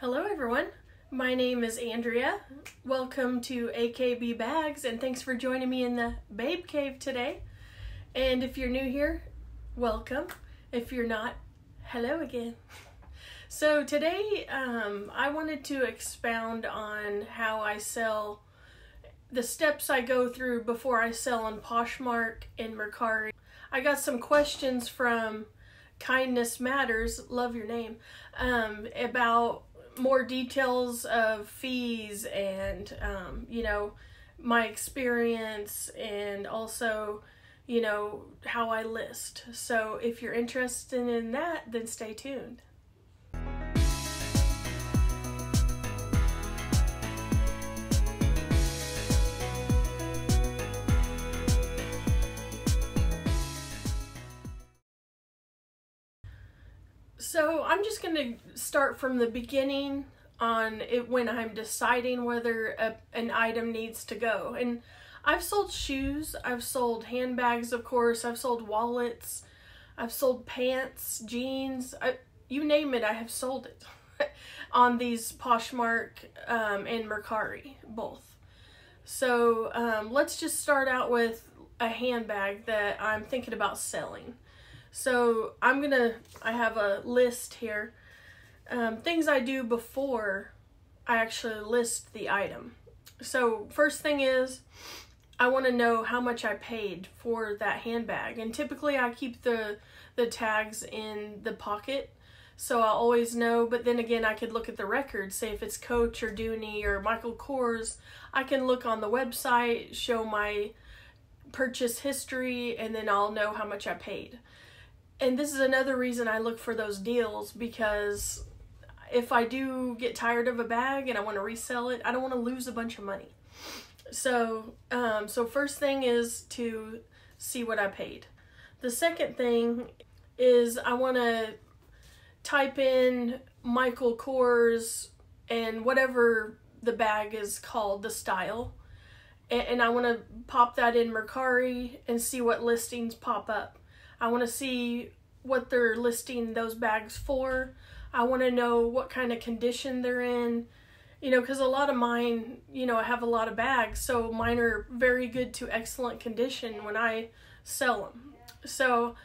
Hello, everyone. My name is Andrea. Welcome to AKB Bags, and thanks for joining me in the Babe Cave today. And if you're new here, welcome. If you're not, hello again. So, today um, I wanted to expound on how I sell the steps I go through before I sell on Poshmark and Mercari. I got some questions from Kindness Matters, love your name, um, about more details of fees and, um, you know, my experience and also, you know, how I list. So if you're interested in that, then stay tuned. So I'm just going to start from the beginning on it when I'm deciding whether a, an item needs to go. And I've sold shoes, I've sold handbags, of course, I've sold wallets, I've sold pants, jeans, I, you name it, I have sold it on these Poshmark um, and Mercari, both. So um, let's just start out with a handbag that I'm thinking about selling. So I'm gonna, I have a list here. Um, things I do before I actually list the item. So first thing is, I want to know how much I paid for that handbag. And typically I keep the, the tags in the pocket so I'll always know. But then again, I could look at the record, say if it's Coach or Dooney or Michael Kors, I can look on the website, show my purchase history, and then I'll know how much I paid and this is another reason I look for those deals because if I do get tired of a bag and I want to resell it, I don't want to lose a bunch of money. So, um, so first thing is to see what I paid. The second thing is I want to type in Michael Kors and whatever the bag is called, the style, and, and I want to pop that in Mercari and see what listings pop up. I want to see what they're listing those bags for. I want to know what kind of condition they're in. You know, because a lot of mine, you know, I have a lot of bags, so mine are very good to excellent condition when I sell them. So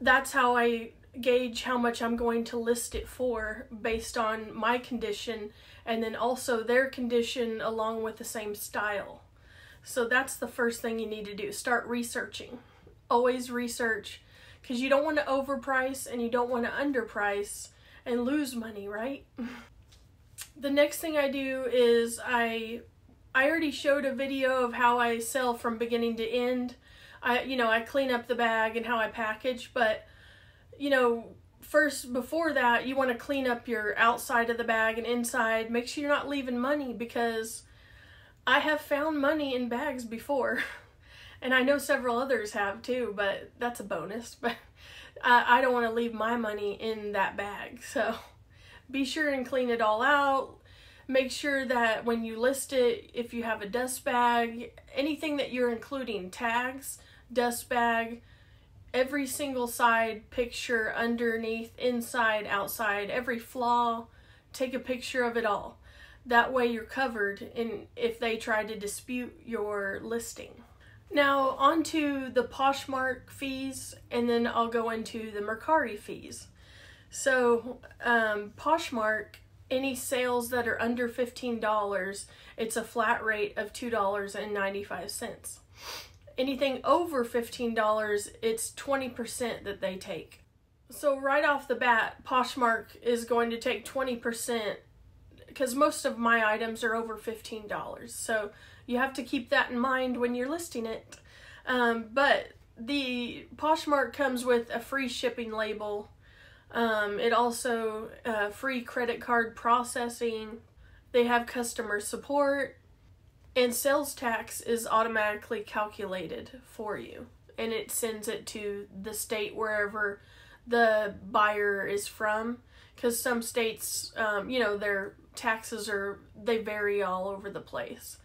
that's how I gauge how much I'm going to list it for based on my condition and then also their condition along with the same style. So that's the first thing you need to do. Start researching always research because you don't want to overprice and you don't want to underprice and lose money, right? the next thing I do is I I already showed a video of how I sell from beginning to end. I you know, I clean up the bag and how I package, but you know, first before that, you want to clean up your outside of the bag and inside. Make sure you're not leaving money because I have found money in bags before. and I know several others have too, but that's a bonus. But I, I don't want to leave my money in that bag. So be sure and clean it all out. Make sure that when you list it, if you have a dust bag, anything that you're including, tags, dust bag, every single side picture, underneath, inside, outside, every flaw, take a picture of it all. That way you're covered in if they try to dispute your listing. Now, on to the Poshmark fees, and then I'll go into the Mercari fees. So, um, Poshmark, any sales that are under $15, it's a flat rate of $2.95. Anything over $15, it's 20% that they take. So, right off the bat, Poshmark is going to take 20% because most of my items are over $15. So, you have to keep that in mind when you're listing it. Um, but the Poshmark comes with a free shipping label. Um, it also uh, free credit card processing. They have customer support, and sales tax is automatically calculated for you, and it sends it to the state wherever the buyer is from. Because some states, um, you know, their taxes are they vary all over the place.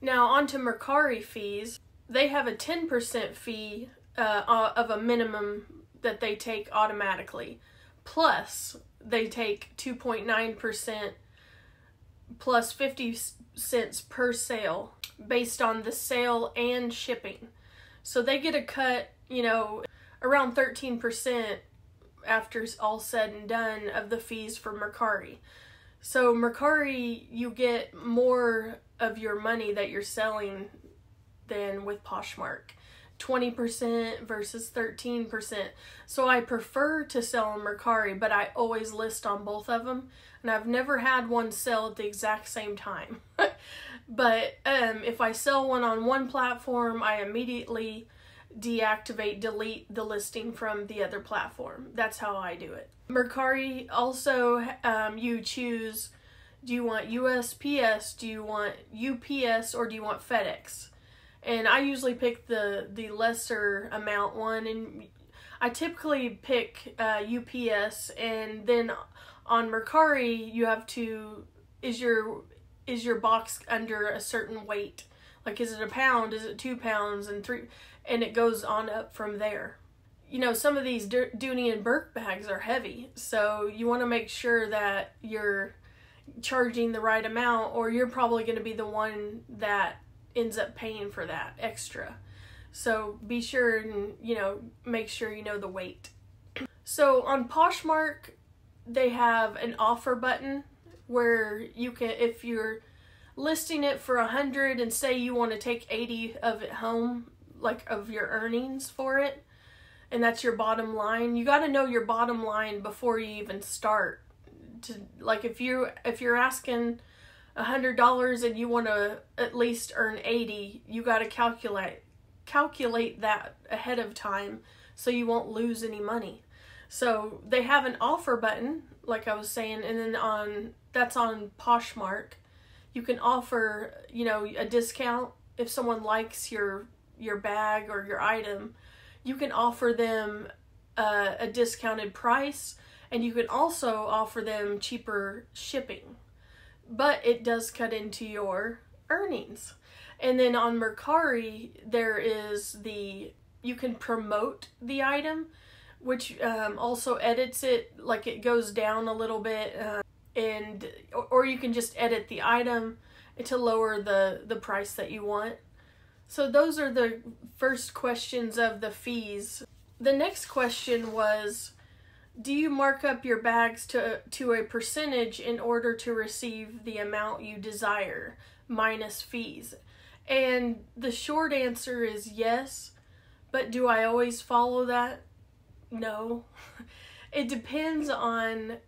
Now, on to Mercari fees. They have a 10% fee uh, of a minimum that they take automatically, plus they take 2.9% plus 50 cents per sale based on the sale and shipping. So they get a cut, you know, around 13% after all said and done of the fees for Mercari. So Mercari, you get more of your money that you're selling than with Poshmark. 20% versus 13%. So I prefer to sell on Mercari, but I always list on both of them. And I've never had one sell at the exact same time. but um, if I sell one on one platform, I immediately deactivate, delete the listing from the other platform. That's how I do it. Mercari also, um, you choose do you want USPS, do you want UPS, or do you want FedEx? And I usually pick the, the lesser amount one, and I typically pick uh, UPS, and then on Mercari, you have to is your is your box under a certain weight like is it a pound is it two pounds and three and it goes on up from there. You know, some of these Dooney and Bourke bags are heavy, so you want to make sure that you're charging the right amount, or you're probably going to be the one that ends up paying for that extra. So be sure and, you know, make sure you know the weight. So on Poshmark, they have an offer button where you can, if you're listing it for a hundred and say you want to take 80 of it home like of your earnings for it and that's your bottom line you got to know your bottom line before you even start to like if you if you're asking a hundred dollars and you want to at least earn 80 you got to calculate calculate that ahead of time so you won't lose any money. So they have an offer button like i was saying and then on that's on poshmark. You can offer you know a discount if someone likes your your bag or your item, you can offer them uh, a discounted price and you can also offer them cheaper shipping. But it does cut into your earnings. And then on Mercari, there is the you can promote the item, which um, also edits it like it goes down a little bit, uh, and or you can just edit the item to lower the the price that you want. So those are the first questions of the fees. The next question was do you mark up your bags to to a percentage in order to receive the amount you desire minus fees? And the short answer is yes, but do I always follow that? No. it depends on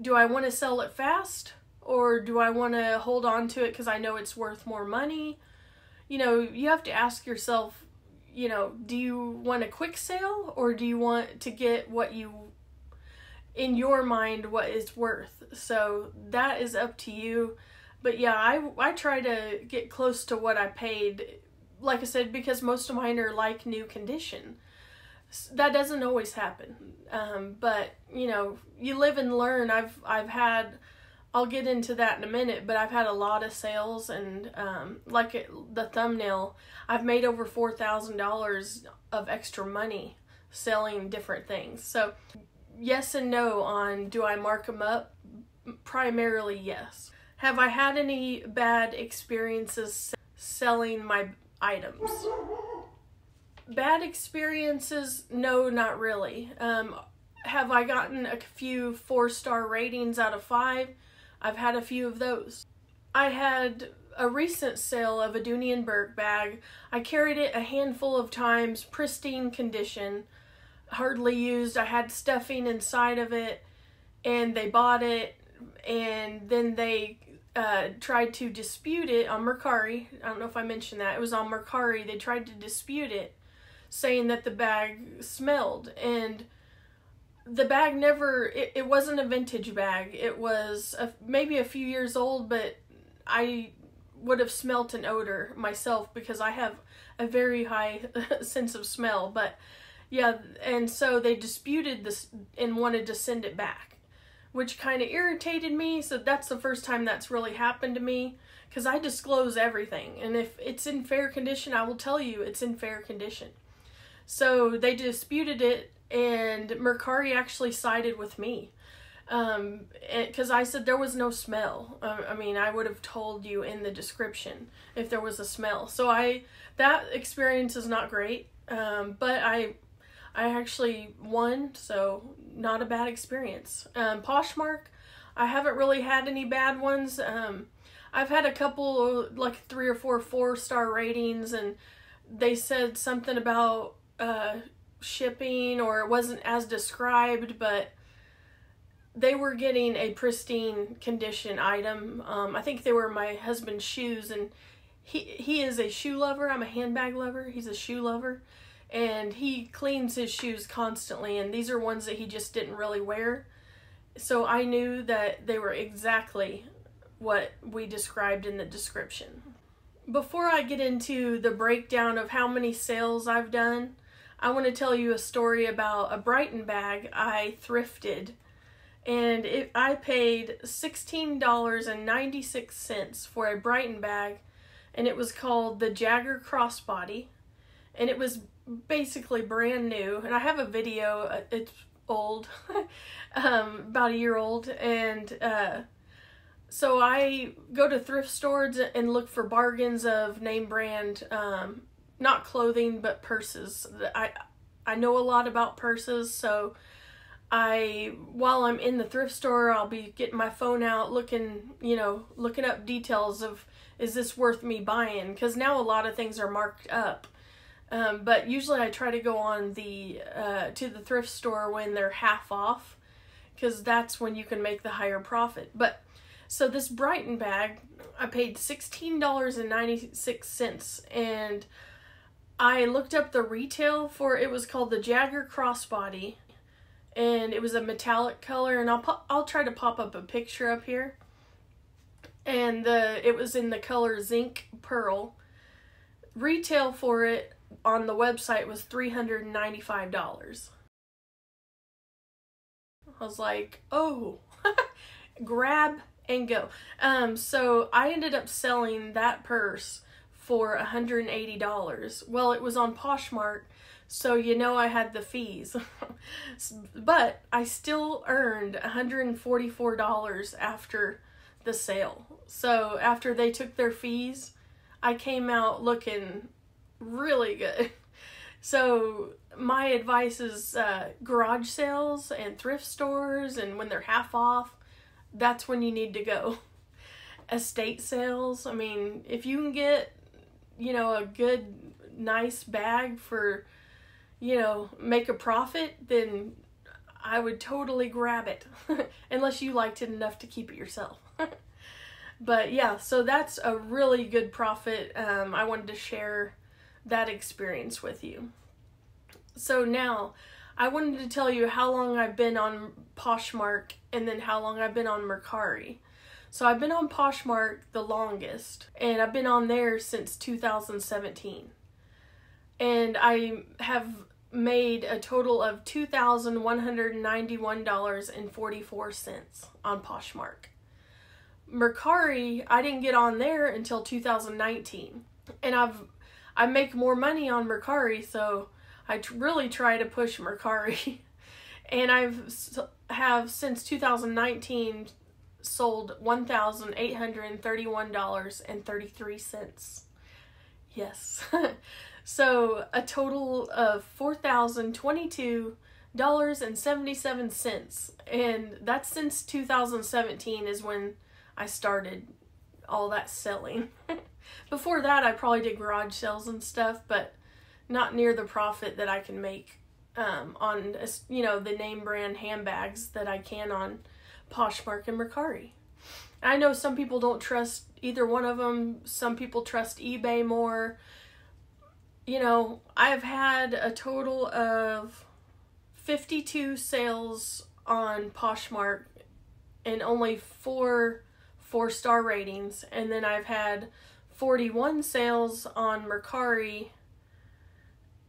do I want to sell it fast or do I want to hold on to it cuz I know it's worth more money? you know, you have to ask yourself, you know, do you want a quick sale or do you want to get what you in your mind what is worth. So that is up to you. But yeah, I I try to get close to what I paid like I said because most of mine are like new condition. That doesn't always happen. Um, but you know, you live and learn. I've I've had I'll get into that in a minute, but I've had a lot of sales and um, like it, the thumbnail, I've made over $4,000 of extra money selling different things. So yes and no on do I mark them up? Primarily yes. Have I had any bad experiences selling my items? Bad experiences? No, not really. Um, have I gotten a few four star ratings out of five? I've had a few of those. I had a recent sale of a Dooney and Bourke bag. I carried it a handful of times, pristine condition, hardly used. I had stuffing inside of it, and they bought it, and then they uh, tried to dispute it on Mercari. I don't know if I mentioned that. It was on Mercari. They tried to dispute it, saying that the bag smelled, and the bag never it, it wasn't a vintage bag it was a, maybe a few years old but i would have smelt an odor myself because i have a very high sense of smell but yeah and so they disputed this and wanted to send it back which kind of irritated me so that's the first time that's really happened to me because i disclose everything and if it's in fair condition i will tell you it's in fair condition so they disputed it and Mercari actually sided with me. Um, because I said there was no smell. Uh, I mean, I would have told you in the description if there was a smell. So I that experience is not great. Um, but I I actually won, so not a bad experience. Um, Poshmark, I haven't really had any bad ones. Um, I've had a couple, like three or four four star ratings, and they said something about uh, shipping or it wasn't as described, but they were getting a pristine condition item. Um, I think they were my husband's shoes, and he he is a shoe lover. I'm a handbag lover. He's a shoe lover, and he cleans his shoes constantly. And these are ones that he just didn't really wear, so I knew that they were exactly what we described in the description. Before I get into the breakdown of how many sales I've done, I want to tell you a story about a Brighton bag I thrifted and it, I paid $16.96 for a Brighton bag, and it was called the Jagger Crossbody, and it was basically brand new. And I have a video, uh, it's old, um, about a year old, and uh, so I go to thrift stores and look for bargains of name brand, um, not clothing, but purses. I I know a lot about purses, so I while I'm in the thrift store, I'll be getting my phone out looking, you know, looking up details of is this worth me buying cuz now a lot of things are marked up. Um, but usually I try to go on the uh, to the thrift store when they're half off cuz that's when you can make the higher profit. But so this Brighton bag, I paid $16.96 and I looked up the retail for it was called the Jagger Crossbody and it was a metallic color and I'll pop, I'll try to pop up a picture up here and the it was in the color zinc pearl retail for it on the website was $395 I was like oh grab and go um so I ended up selling that purse for $180 well it was on Poshmark so you know I had the fees. but I still earned $144 after the sale. So after they took their fees, I came out looking really good. So my advice is uh, garage sales and thrift stores and when they're half off, that's when you need to go. Estate sales, I mean, if you can get, you know, a good nice bag for you know, make a profit, then I would totally grab it. Unless you liked it enough to keep it yourself. but yeah, so that's a really good profit. Um, I wanted to share that experience with you. So now, I wanted to tell you how long I've been on Poshmark and then how long I've been on Mercari. So I've been on Poshmark the longest, and I've been on there since 2017. And I have made a total of $2,191.44 on Poshmark. Mercari, I didn't get on there until 2019. And I've I make more money on Mercari, so I t- really try to push Mercari. and I've have since 2019 sold $1,831.33. Yes. So a total of four thousand twenty-two dollars and that's since two thousand seventeen is when I started all that selling. Before that, I probably did garage sales and stuff, but not near the profit that I can make um, on you know the name brand handbags that I can on Poshmark and Mercari. I know some people don't trust either one of them. Some people trust eBay more you know, I've had a total of 52 sales on Poshmark and only four four star ratings. And then I've had 41 sales on Mercari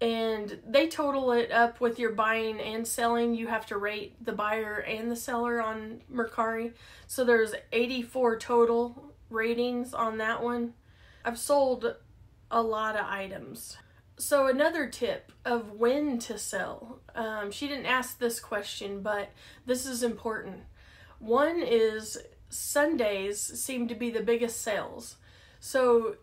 and they total it up with your buying and selling. You have to rate the buyer and the seller on Mercari. So there's 84 total ratings on that one. I've sold a lot of items. So, another tip of when to sell. Um, she didn't ask this question, but this is important. One is Sundays seem to be the biggest sales. So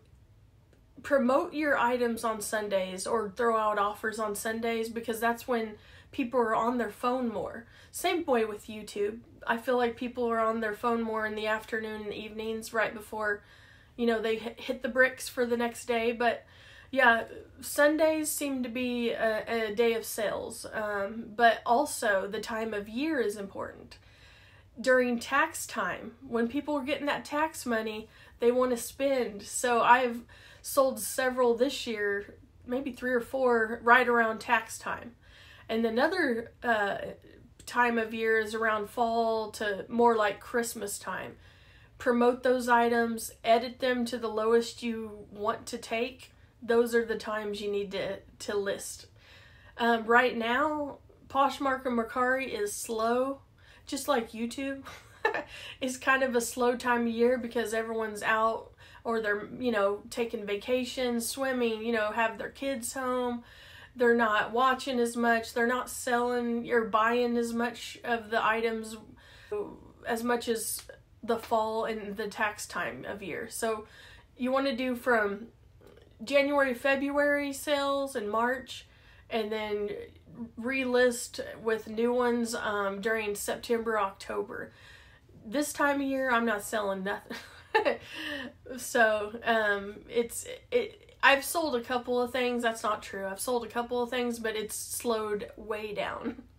promote your items on Sundays or throw out offers on Sundays because that's when people are on their phone more. Same way with YouTube. I feel like people are on their phone more in the afternoon and evenings right before, you know, they hit the bricks for the next day. But yeah, Sundays seem to be a, a day of sales. Um, but also, the time of year is important. During tax time, when people are getting that tax money, they want to spend. So I've sold several this year, maybe three or four, right around tax time. And another uh, time of year is around fall to more like Christmas time. Promote those items, edit them to the lowest you want to take. Those are the times you need to, to list. Um, right now, Poshmark and Mercari is slow, just like YouTube. it's kind of a slow time of year because everyone's out or they're, you know, taking vacations, swimming, you know, have their kids home. They're not watching as much. They're not selling or buying as much of the items as much as the fall and the tax time of year. So you want to do from january february sales and march and then relist with new ones um, during september october this time of year i'm not selling nothing so um, it's it I've sold a couple of things. That's not true. I've sold a couple of things, but it's slowed way down.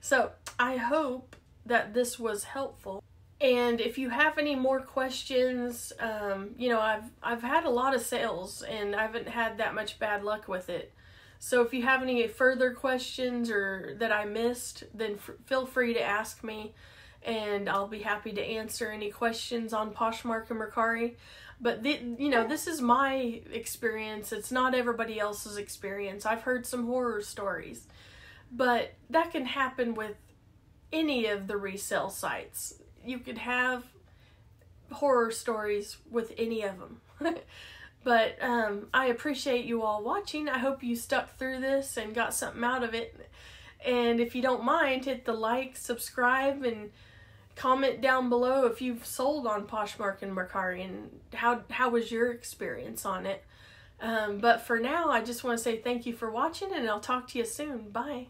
So I hope that this was helpful. And if you have any more questions, um, you know, I've I've had a lot of sales and I haven't had that much bad luck with it. So if you have any further questions or that I missed, then feel free to ask me and I'll be happy to answer any questions on Poshmark and Mercari. But you know, this is my experience. It's not everybody else's experience. I've heard some horror stories, but that can happen with any of the resale sites. You could have horror stories with any of them. but um, I appreciate you all watching. I hope you stuck through this and got something out of it. And if you don't mind, hit the like, subscribe, and comment down below if you've sold on Poshmark and Mercari and how how was your experience on it. Um, but for now, I just want to say thank you for watching and I'll talk to you soon. Bye.